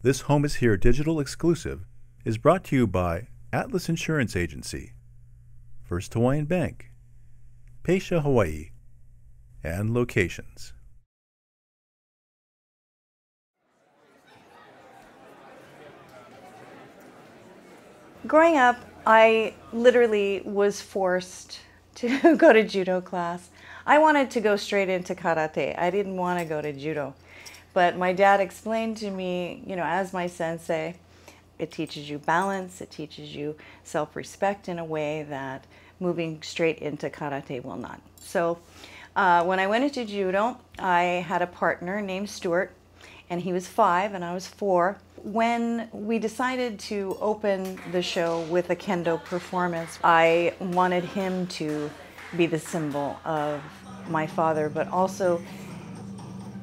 This Home is Here digital exclusive is brought to you by Atlas Insurance Agency, First Hawaiian Bank, Pasha Hawaii, and Locations. Growing up, I literally was forced to go to judo class. I wanted to go straight into karate. I didn't want to go to judo. But my dad explained to me, you know, as my sensei, it teaches you balance, it teaches you self respect in a way that moving straight into karate will not. So uh, when I went into judo, I had a partner named Stuart, and he was five and I was four. When we decided to open the show with a kendo performance, I wanted him to be the symbol of my father, but also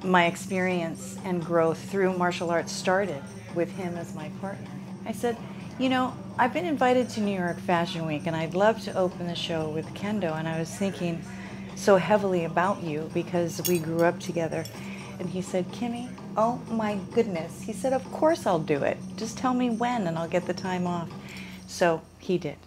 my experience and growth through martial arts started with him as my partner. I said, you know, I've been invited to New York Fashion Week and I'd love to open the show with kendo. And I was thinking so heavily about you because we grew up together. And he said, Kimmy, oh my goodness. He said, of course I'll do it. Just tell me when and I'll get the time off. So he did.